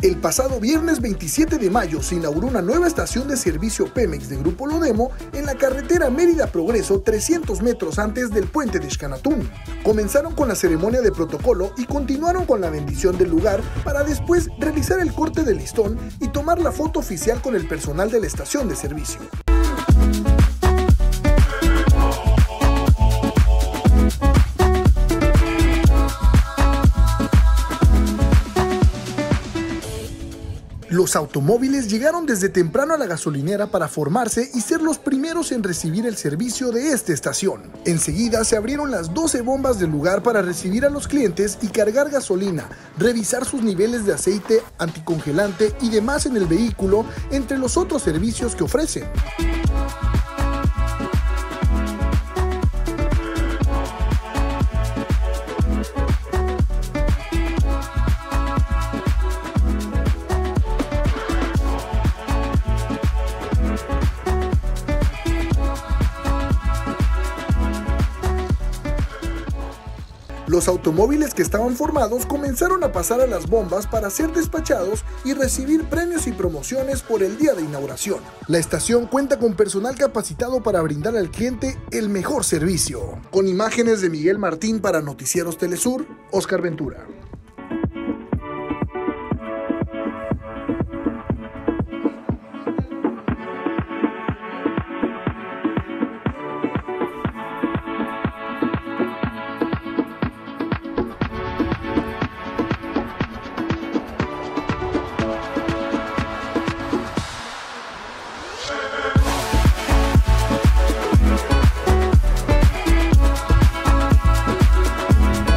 El pasado viernes 27 de mayo se inauguró una nueva estación de servicio Pemex de Grupo Lodemo en la carretera Mérida Progreso 300 metros antes del puente de Xcanatún. Comenzaron con la ceremonia de protocolo y continuaron con la bendición del lugar para después realizar el corte del listón y tomar la foto oficial con el personal de la estación de servicio. Los automóviles llegaron desde temprano a la gasolinera para formarse y ser los primeros en recibir el servicio de esta estación. Enseguida se abrieron las 12 bombas del lugar para recibir a los clientes y cargar gasolina, revisar sus niveles de aceite, anticongelante y demás en el vehículo, entre los otros servicios que ofrecen. Los automóviles que estaban formados comenzaron a pasar a las bombas para ser despachados y recibir premios y promociones por el día de inauguración. La estación cuenta con personal capacitado para brindar al cliente el mejor servicio. Con imágenes de Miguel Martín para Noticieros Telesur, Oscar Ventura.